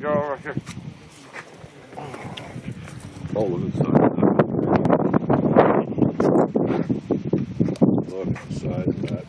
Go over here. Oh, look at the side of that. Look at the side of that.